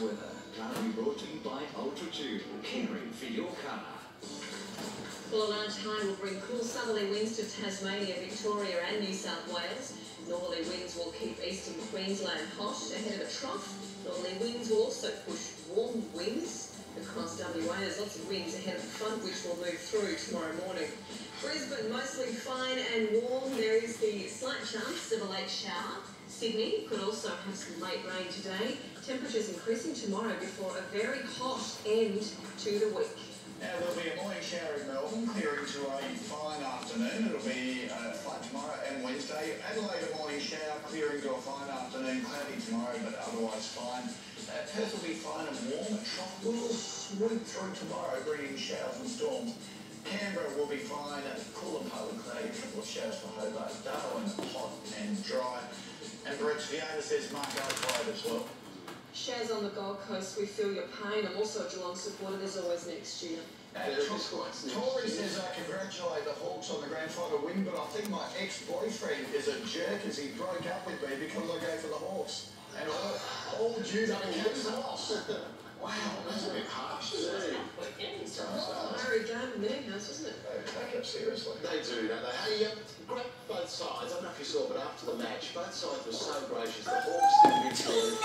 weather. Proudly brought to you by Ultra Tune, caring for your car. Well, a large high will bring cool southerly winds to Tasmania, Victoria and New South Wales. Northerly winds will keep eastern Queensland hot ahead of a trough. Northerly winds will also push warm winds. There's lots of winds ahead of the front which will move through tomorrow morning. Brisbane mostly fine and warm. There is the slight chance of a late shower. Sydney could also have some late rain today. Temperatures increasing tomorrow before a very hot end to the week. Now there'll be a morning shower in Melbourne, clearing to a fine afternoon. It'll be uh, flat tomorrow and Wednesday. Adelaide a morning shower, clearing to a fine afternoon. Cloudy tomorrow, but otherwise fine. Uh, Perth will be fine and warm. A trough through tomorrow, bringing showers and storms. Canberra will be fine, cool and partly cloudy. Couple of showers for Hobart. Darwin hot and dry. And Brett Fiona says Mark outside as well. Shaz on the Gold Coast, we feel your pain. I'm also a Geelong supporter. There's always next year. And Tori says I congratulate the Hawks on the grand final win, but I think my ex-boyfriend is a jerk as he broke up with me because I go for the Hawks. And all, all due to the loss. Wow, Larry Gardner, Newhouse, wasn't it? They take it seriously. They do, don't they? Hey, um, great both sides. I don't know if you saw, but after the match, both sides were so gracious. The Hawks didn't